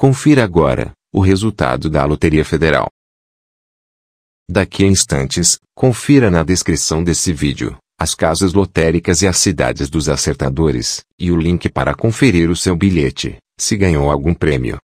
Confira agora o resultado da Loteria Federal. Daqui a instantes, confira na descrição desse vídeo as casas lotéricas e as cidades dos acertadores, e o link para conferir o seu bilhete, se ganhou algum prêmio.